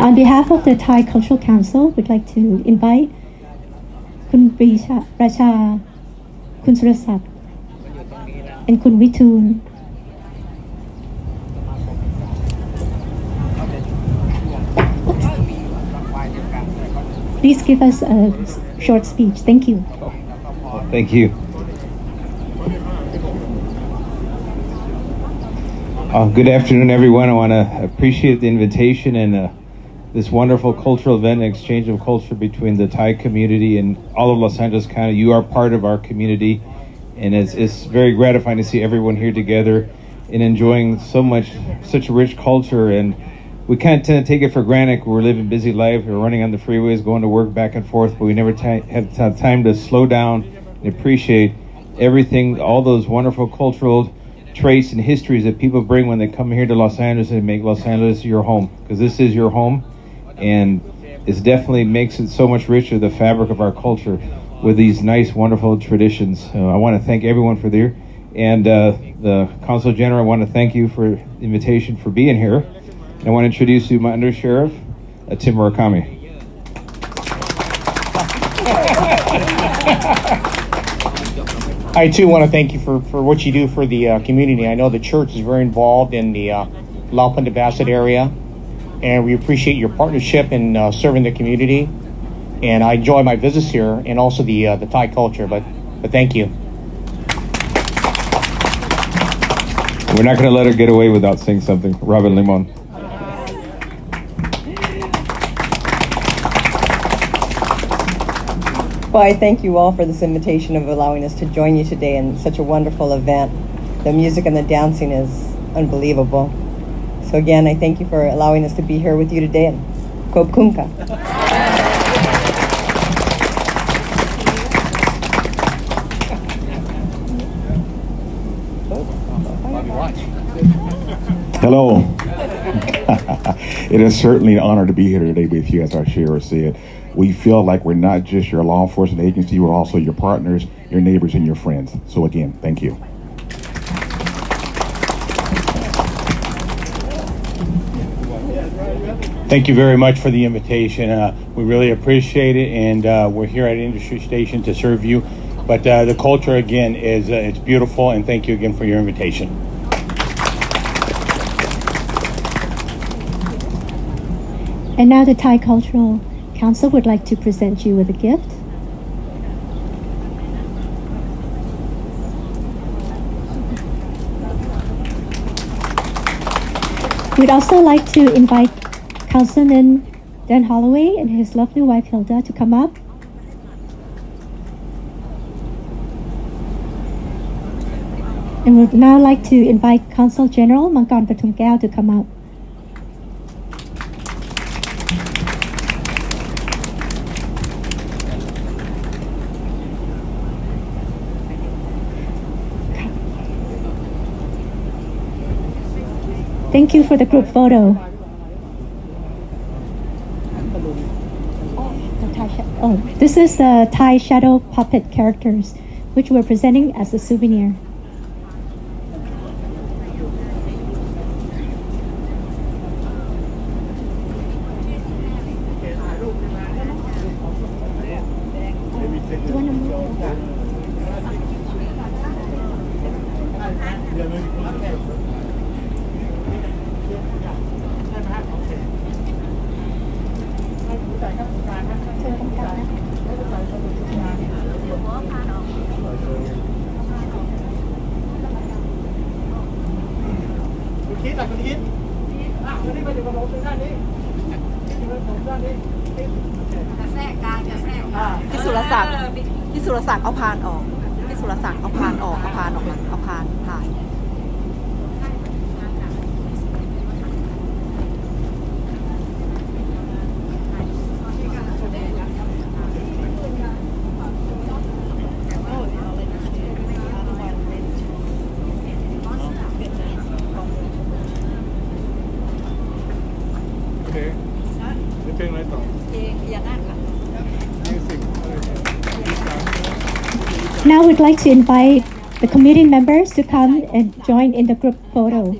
And on behalf of the Thai Cultural Council, we'd like to invite Kun Risha, Racha, Kun Surasat, and Kun Witun. Please give us a short speech. Thank you. Thank you. Uh, good afternoon, everyone. I want to appreciate the invitation and uh, this wonderful cultural event and exchange of culture between the Thai community and all of Los Angeles County. You are part of our community, and it's, it's very gratifying to see everyone here together and enjoying so much, such a rich culture. And we of tend to take it for granted. We're living busy life. We're running on the freeways, going to work back and forth, but we never have time to slow down and appreciate everything, all those wonderful cultural traits and histories that people bring when they come here to Los Angeles and make Los Angeles your home. Because this is your home, and it definitely makes it so much richer, the fabric of our culture, with these nice, wonderful traditions. Uh, I want to thank everyone for there. And uh, the Consul General, I want to thank you for the invitation for being here. And I want to introduce you my Under Sheriff, uh, Tim Murakami. I too want to thank you for, for what you do for the uh, community. I know the church is very involved in the uh, La Puente Bassett area, and we appreciate your partnership in uh, serving the community. And I enjoy my visits here and also the uh, the Thai culture. But but thank you. We're not going to let her get away without saying something. Robin Limon. Well, I thank you all for this invitation of allowing us to join you today in such a wonderful event. The music and the dancing is unbelievable. So again, I thank you for allowing us to be here with you today and Kop Kunka. Hello. it is certainly an honor to be here today with you, as our sheriff said. We feel like we're not just your law enforcement agency, we're also your partners, your neighbors, and your friends. So, again, thank you. Thank you very much for the invitation. Uh, we really appreciate it, and uh, we're here at Industry Station to serve you. But uh, the culture again is uh, it's beautiful, and thank you again for your invitation. And now the Thai Cultural Council would like to present you with a gift. We'd also like to invite Councilman Dan Holloway and his lovely wife Hilda to come up. And we'd now like to invite Consul General Mankan Patumkeo to come up. Thank you for the group photo. Oh, this is the Thai shadow puppet characters, which we're presenting as a souvenir. ศักเอาพานออกพี่สุรศักดิ์เอาพานออกเอาพานออกมาเอาพาน Now we'd like to invite the committee members to come and join in the group photo.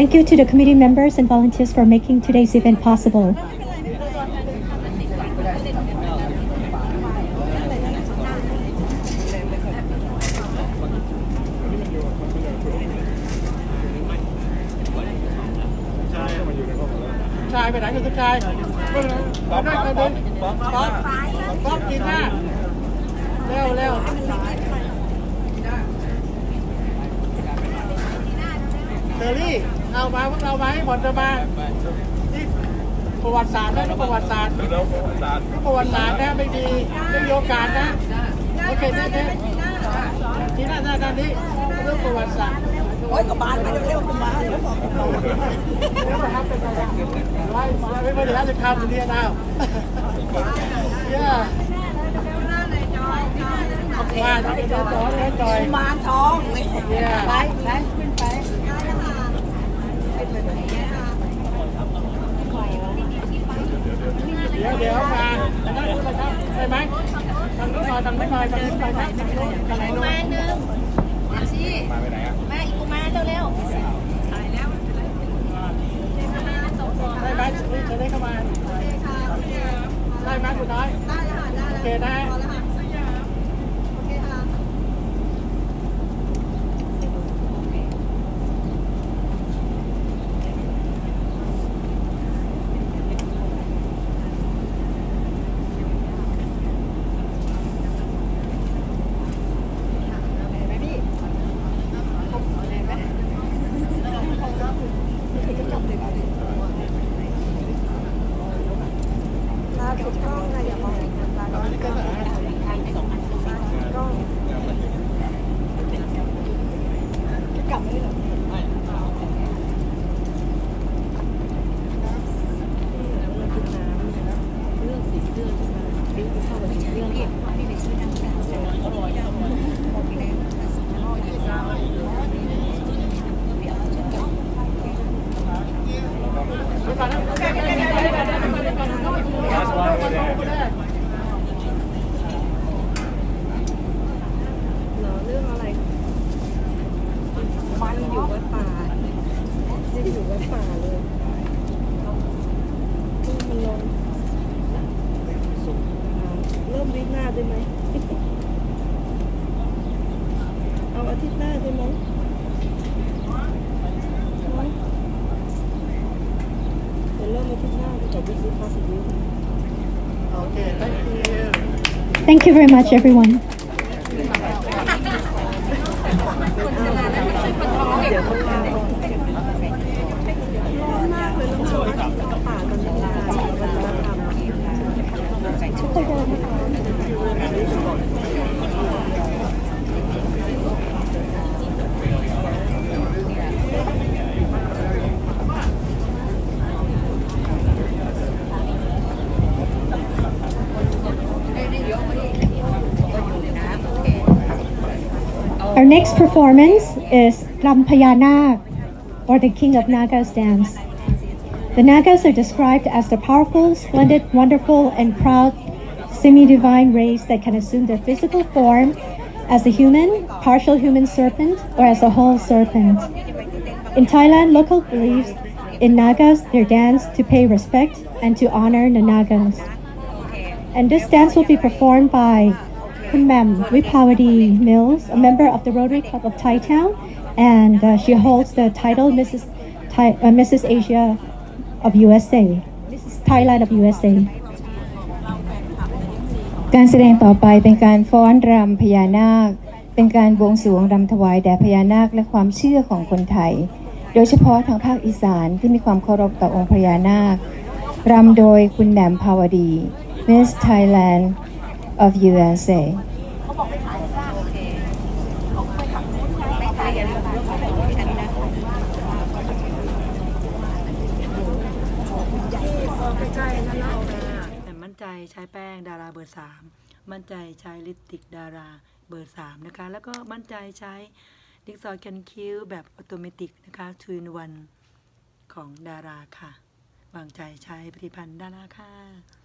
Thank you to the committee members and volunteers for making today's event possible. เดลี่เอามาพวกเรามาให้หมดจะมาที่ประวัติศาสตร์นะประวัติศาสตร์ประวัติศาสตร์นะไม่ดีไม่มีโอกาสนะโอเคนะเนี่ที่หน้าหน้าด้านนี้เรื่องประวัติศาสตร์โอ้ยกบาลไปเร็วๆกบาลแล้วบอกกบาลไม่ไม่ได้รับจะทำเนี่ยนะเนี่ยมาทองมาทองมาทองปไป เดี๋ยวเดี๋ยวมาทางนู้นเลยครับใช่ไหมทางนู้นหน่อยทงนู้นหน่อยทางนู้นหน่อยครับทางนู้นทางไหนนู้นมาหนึ่งอาชีมาไปไหนอะมาอีกกูมาเจ้าเร็วตายแล้วได้ไหมเชิญได้เข้ามาได้ไหมคุณน้อยได้ค่ะได้โอเคนะ difficult. Thank you very much, everyone. Next performance is Rampayana, or the King of Nagas dance. The Nagas are described as the powerful, splendid, wonderful, and proud semi-divine race that can assume their physical form as a human, partial human serpent, or as a whole serpent. In Thailand, local beliefs in Nagas, their dance to pay respect and to honor the Nagas. And this dance will be performed by Kun Mem Vipawadi Mills, a member of the Rotary Club of Thai Town, and uh, she holds the title Mrs. Thai, uh, Mrs. Asia of USA, Mrs. Thailand of USA. การแสดงต่อไปเป็นการฟ้อนรำพญานาค เป็นการบวงสรวงรำถวายแด่พญานาคและความเชื่อของคนไทย โดยเฉพาะทางภาคอีสานที่มีความเคารพต่อองค์พญานาครำโดยคุณแหนมภาวดี Miss Thailand of USA แต่มั่นใจใช้แป้งดาราเบอร์สามมั่นใจใช้ลิปสติกดาราเบอร์สามนะคะ แล้วก็มั่นใจใช้ดิกซอยแคนคิวแบบออโตเมติกนะคะทูนวันของดาราค่ะ วางใจใช้ผลิตภัณฑ์ดาราค่ะ